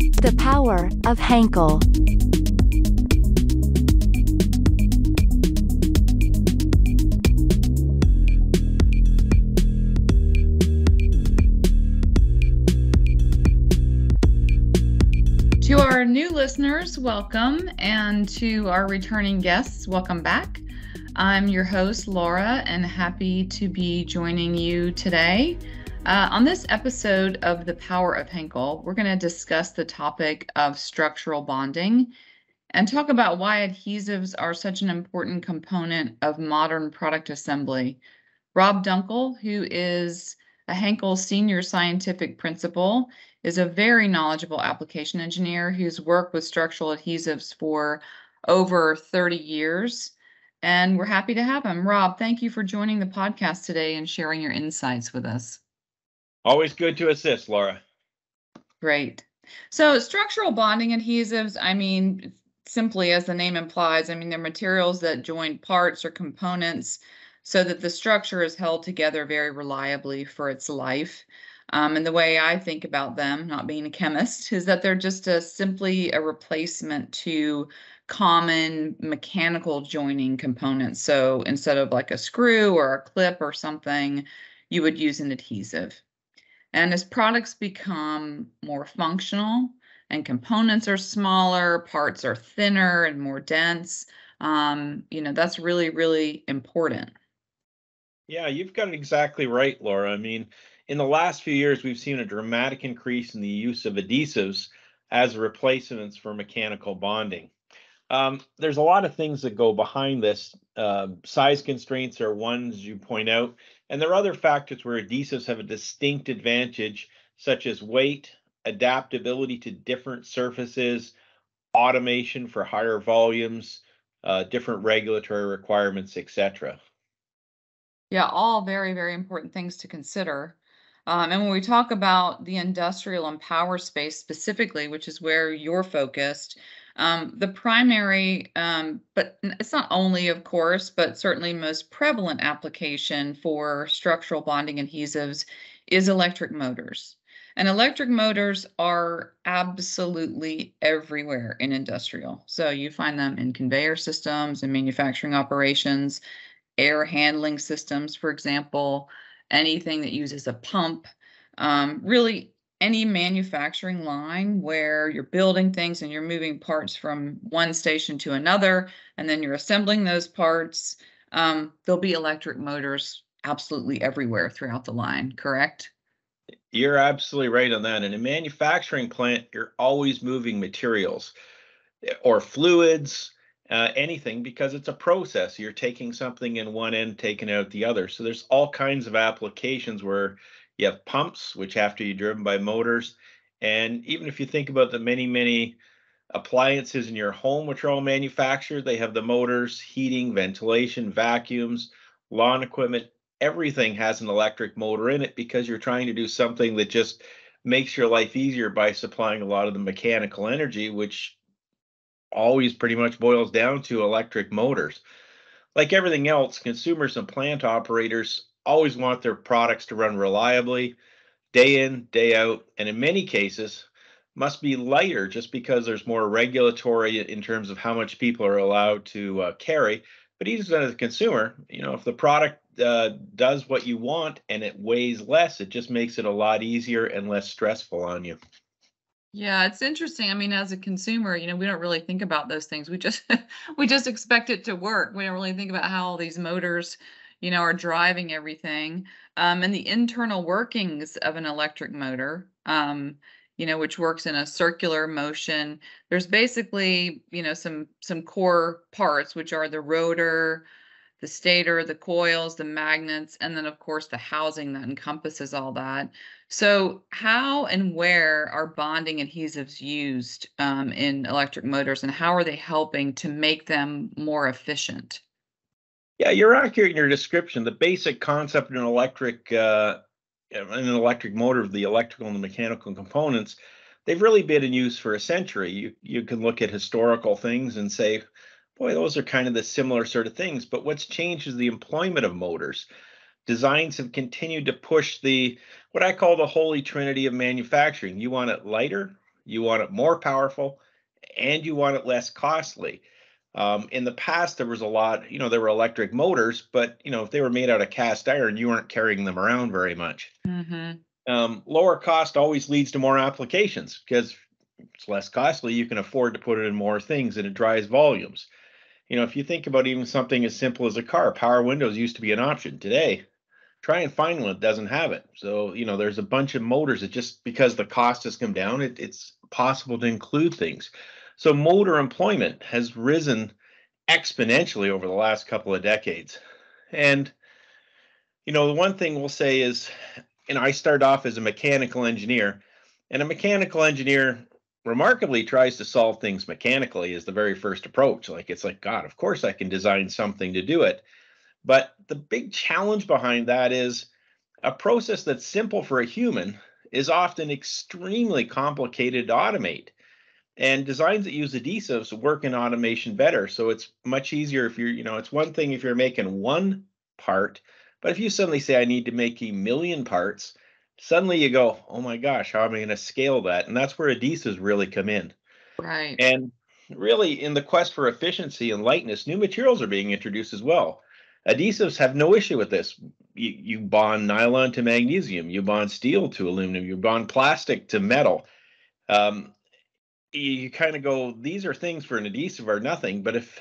The power of Henkel. To our new listeners, welcome, and to our returning guests, welcome back. I'm your host, Laura, and happy to be joining you today. Uh, on this episode of The Power of Henkel, we're going to discuss the topic of structural bonding and talk about why adhesives are such an important component of modern product assembly. Rob Dunkel, who is a Henkel senior scientific principal, is a very knowledgeable application engineer who's worked with structural adhesives for over 30 years. And we're happy to have him. Rob, thank you for joining the podcast today and sharing your insights with us. Always good to assist, Laura. Great. So, structural bonding adhesives, I mean, simply as the name implies, I mean, they're materials that join parts or components so that the structure is held together very reliably for its life. Um, and the way I think about them, not being a chemist, is that they're just a, simply a replacement to common mechanical joining components. So instead of like a screw or a clip or something, you would use an adhesive. And as products become more functional and components are smaller, parts are thinner and more dense, um, you know, that's really, really important. Yeah, you've got it exactly right, Laura. I mean, in the last few years, we've seen a dramatic increase in the use of adhesives as replacements for mechanical bonding. Um, there's a lot of things that go behind this. Uh, size constraints are ones you point out, and there are other factors where adhesives have a distinct advantage, such as weight, adaptability to different surfaces, automation for higher volumes, uh, different regulatory requirements, etc. Yeah, all very, very important things to consider. Um, and when we talk about the industrial and power space specifically, which is where you're focused, um, the primary, um, but it's not only, of course, but certainly most prevalent application for structural bonding adhesives is electric motors. And electric motors are absolutely everywhere in industrial. So you find them in conveyor systems and manufacturing operations, air handling systems, for example anything that uses a pump, um, really any manufacturing line where you're building things and you're moving parts from one station to another, and then you're assembling those parts, um, there'll be electric motors absolutely everywhere throughout the line, correct? You're absolutely right on that. In a manufacturing plant, you're always moving materials eh, or fluids, uh, anything because it's a process. You're taking something in one end, taking out the other. So there's all kinds of applications where you have pumps, which have to be driven by motors. And even if you think about the many, many appliances in your home, which are all manufactured, they have the motors, heating, ventilation, vacuums, lawn equipment, everything has an electric motor in it because you're trying to do something that just makes your life easier by supplying a lot of the mechanical energy, which always pretty much boils down to electric motors. Like everything else, consumers and plant operators always want their products to run reliably, day in, day out, and in many cases, must be lighter just because there's more regulatory in terms of how much people are allowed to uh, carry. But even as a consumer, you know, if the product uh, does what you want and it weighs less, it just makes it a lot easier and less stressful on you. Yeah, it's interesting. I mean, as a consumer, you know, we don't really think about those things. We just we just expect it to work. We don't really think about how all these motors, you know, are driving everything. Um, and the internal workings of an electric motor, um, you know, which works in a circular motion. There's basically, you know, some some core parts, which are the rotor, the stator, the coils, the magnets, and then of course the housing that encompasses all that. So, how and where are bonding adhesives used um, in electric motors, and how are they helping to make them more efficient? Yeah, you're accurate in your description. The basic concept in an electric uh, in an electric motor, the electrical and the mechanical components, they've really been in use for a century. You you can look at historical things and say, boy, those are kind of the similar sort of things. But what's changed is the employment of motors. Designs have continued to push the what I call the holy trinity of manufacturing. You want it lighter, you want it more powerful, and you want it less costly. Um, in the past, there was a lot, you know, there were electric motors, but you know, if they were made out of cast iron, you weren't carrying them around very much. Mm-hmm. Um, lower cost always leads to more applications because it's less costly. You can afford to put it in more things and it drives volumes. You know, if you think about even something as simple as a car, power windows used to be an option. Today, try and find one that doesn't have it. So, you know, there's a bunch of motors that just because the cost has come down, it, it's possible to include things. So, motor employment has risen exponentially over the last couple of decades. And, you know, the one thing we'll say is, you know, I started off as a mechanical engineer, and a mechanical engineer remarkably tries to solve things mechanically is the very first approach. Like, it's like, God, of course I can design something to do it but the big challenge behind that is a process that's simple for a human is often extremely complicated to automate. And designs that use adhesives work in automation better. So it's much easier if you're, you know, it's one thing if you're making one part, but if you suddenly say, I need to make a million parts, suddenly you go, oh my gosh, how am I going to scale that? And that's where adhesives really come in. Right. And really, in the quest for efficiency and lightness, new materials are being introduced as well. Adhesives have no issue with this. You, you bond nylon to magnesium, you bond steel to aluminum, you bond plastic to metal. Um, you kind of go, these are things for an adhesive are nothing. But if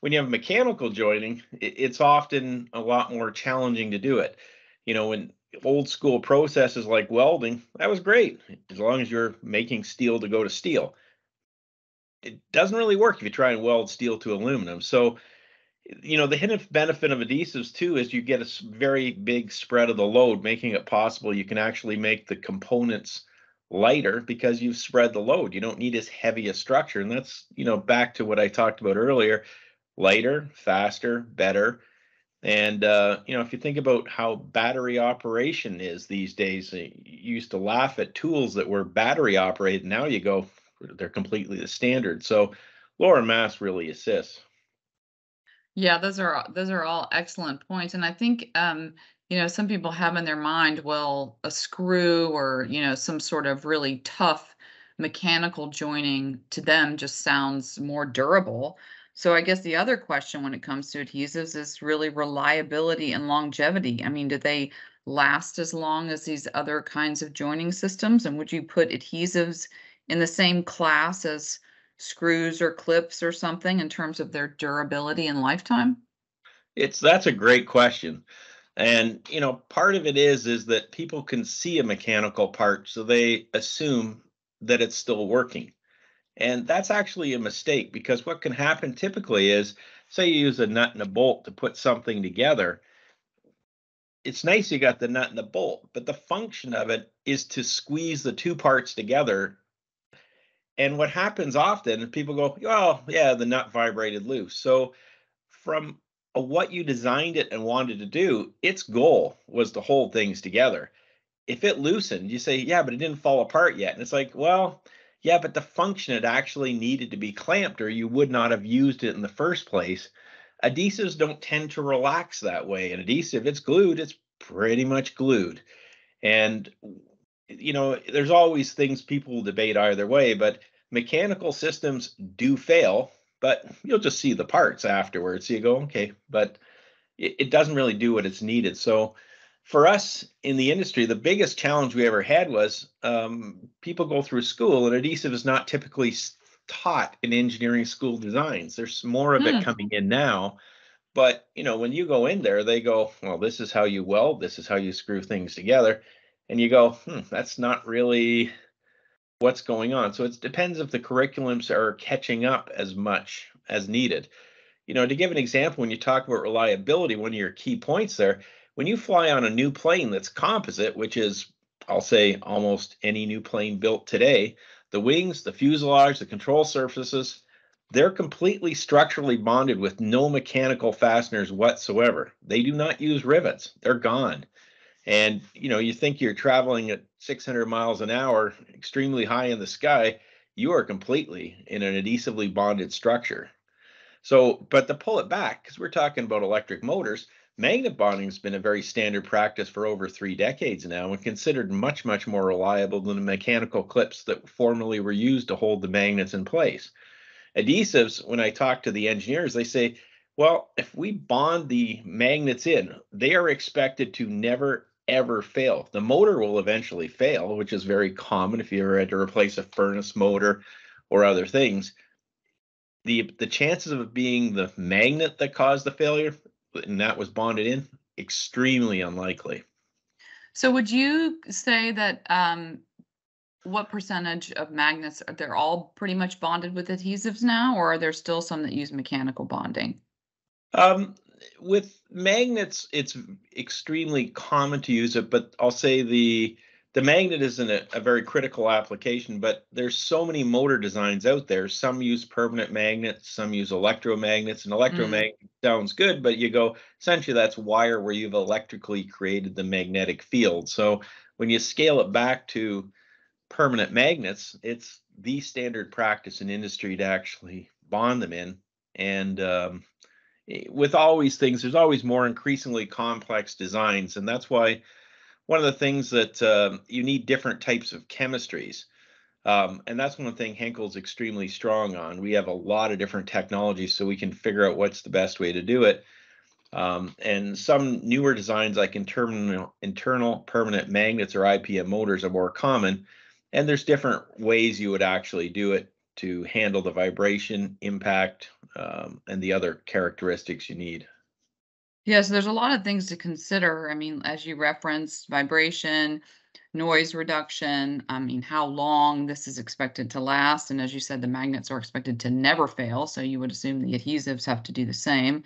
when you have mechanical joining, it, it's often a lot more challenging to do it. You know, when old school processes like welding, that was great as long as you're making steel to go to steel. It doesn't really work if you try and weld steel to aluminum. So you know the hidden benefit of adhesives too is you get a very big spread of the load making it possible you can actually make the components lighter because you've spread the load. You don't need as heavy a structure. And that's you know back to what i talked about earlier lighter faster better. And uh, you know if you think about how battery operation is these days you used to laugh at tools that were battery operated. Now you go they're completely the standard. So lower mass really assists. Yeah, those are those are all excellent points, and I think um, you know some people have in their mind, well, a screw or you know some sort of really tough mechanical joining to them just sounds more durable. So I guess the other question when it comes to adhesives is really reliability and longevity. I mean, do they last as long as these other kinds of joining systems? And would you put adhesives in the same class as screws or clips or something in terms of their durability and lifetime? It's that's a great question. And you know, part of it is is that people can see a mechanical part so they assume that it's still working. And that's actually a mistake because what can happen typically is say you use a nut and a bolt to put something together. It's nice you got the nut and the bolt, but the function of it is to squeeze the two parts together and what happens often, people go, "Oh, yeah, the nut vibrated loose." So, from what you designed it and wanted to do, its goal was to hold things together. If it loosened, you say, "Yeah, but it didn't fall apart yet." And it's like, well, yeah, but the function it actually needed to be clamped, or you would not have used it in the first place. Adhesives don't tend to relax that way. An adhesive, it's glued, it's pretty much glued. And you know, there's always things people debate either way, but mechanical systems do fail, but you'll just see the parts afterwards. So you go, okay, but it, it doesn't really do what it's needed. So for us in the industry, the biggest challenge we ever had was um, people go through school and adhesive is not typically taught in engineering school designs. There's more of it hmm. coming in now. But you know, when you go in there, they go, well, this is how you weld, this is how you screw things together and you go, hmm, that's not really what's going on. So it depends if the curriculums are catching up as much as needed. You know, to give an example, when you talk about reliability, one of your key points there, when you fly on a new plane that's composite, which is, I'll say, almost any new plane built today, the wings, the fuselage, the control surfaces, they're completely structurally bonded with no mechanical fasteners whatsoever. They do not use rivets, they're gone and you know you think you're traveling at 600 miles an hour extremely high in the sky you are completely in an adhesively bonded structure so but to pull it back because we're talking about electric motors magnet bonding has been a very standard practice for over three decades now and considered much, much more reliable than the mechanical clips that formerly were used to hold the magnets in place. Adhesives, when I talk to the engineers, they say, well, if we bond the magnets in, they are expected to never ever fail. The motor will eventually fail, which is very common if you ever had to replace a furnace motor or other things. The the chances of it being the magnet that caused the failure and that was bonded in, extremely unlikely. So would you say that um, what percentage of magnets are they're all pretty much bonded with adhesives now, or are there still some that use mechanical bonding? Um, with magnets, it's extremely common to use it, but I'll say the the magnet isn't a, a, very critical application, but there's so many motor designs out there. Some use permanent magnets, some use electromagnets, and electromagnet mm. sounds good, but you go essentially that's wire where you've electrically created the magnetic field. So when you scale it back to permanent magnets, it's the standard practice in industry to actually bond them in. And um, with all these things, there's always more increasingly complex designs, and that's why one of the things that uh, you need different types of chemistries. Um, and that's one thing Henkel's extremely strong on. We have a lot of different technologies, so we can figure out what's the best way to do it. Um, and some newer designs, like internal, internal permanent magnets or IPM motors, are more common. And there's different ways you would actually do it to handle the vibration, impact, um, and the other characteristics you need. Yeah, so there's a lot of things to consider. I mean, as you referenced, vibration, noise reduction, I mean, how long this is expected to last. And as you said, the magnets are expected to never fail. So you would assume the adhesives have to do the same.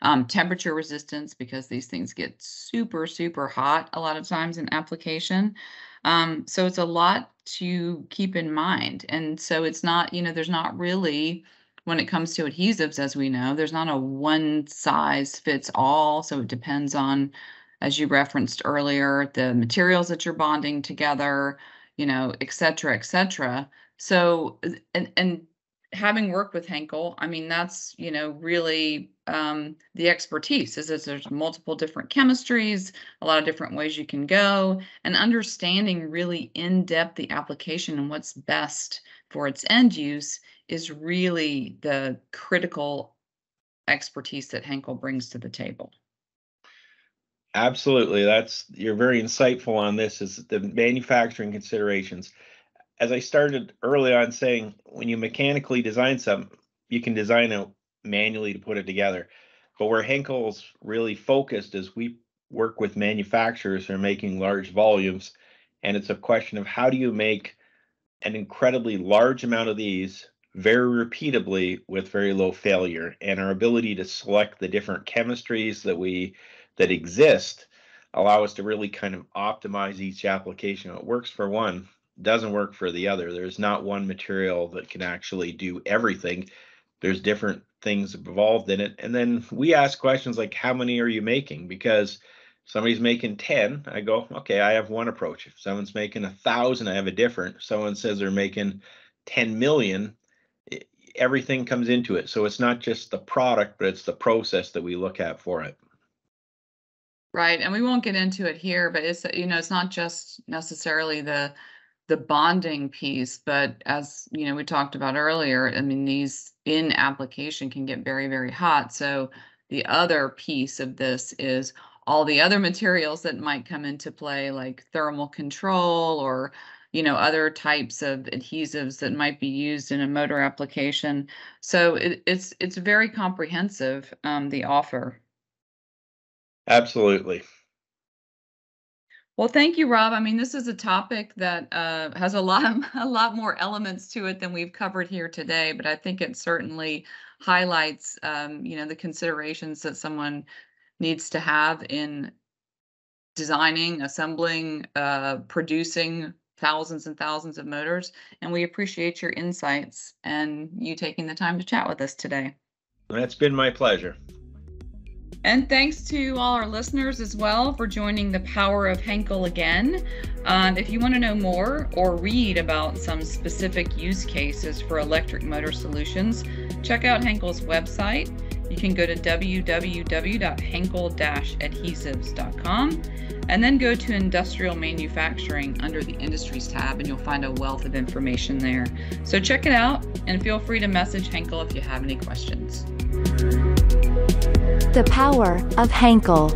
Um, temperature resistance, because these things get super, super hot a lot of times in application. Um, so it's a lot to keep in mind. And so it's not, you know, there's not really when it comes to adhesives, as we know, there's not a one size fits all. So it depends on, as you referenced earlier, the materials that you're bonding together, you know, et cetera, et cetera. So, uh, and, and having worked with Henkel, I mean, that's, you know, really um, the expertise is that there's multiple different chemistries, a lot of different ways you can go, and understanding really in depth the application and what's best for its end use is really the critical expertise that Henkel brings to the table. Absolutely. That's you're very insightful on this is the manufacturing considerations. As I started early on saying, when you mechanically design something, you can design it manually to put it together. But where Henkel's really focused is we work with manufacturers who are making large volumes. And it's a question of how do you make an incredibly large amount of these very repeatably with very low failure and our ability to select the different chemistries that we that exist allow us to really kind of optimize each application it works for one doesn't work for the other there's not one material that can actually do everything there's different things involved in it and then we ask questions like how many are you making because somebody's making 10 i go okay i have one approach if someone's making a thousand i have a different someone says they're making 10 million everything comes into it. So it's not just the product, but it's the process that we look at for it. Right. And we won't get into it here, but it's you know, it's not just necessarily the the bonding piece, but as you know, we talked about earlier, I mean, these in application can get very, very hot. So the other piece of this is all the other materials that might come into play, like thermal control or you know, other types of adhesives that might be used in a motor application. So it, it's it's very comprehensive, um, the offer. Absolutely. Well, thank you, Rob. I mean, this is a topic that uh, has a lot, a lot more elements to it than we've covered here today. But I think it certainly highlights, um, you know, the considerations that someone needs to have in designing, assembling, uh, producing thousands and thousands of motors. And we appreciate your insights and you taking the time to chat with us today. That's been my pleasure. And thanks to all our listeners as well for joining the power of Henkel again. Um, if you want to know more or read about some specific use cases for electric motor solutions, check out Henkel's website you can go to www.henkel-adhesives.com and then go to industrial manufacturing under the industries tab and you'll find a wealth of information there. So check it out and feel free to message Henkel if you have any questions the power of Henkel.